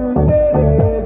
तेरे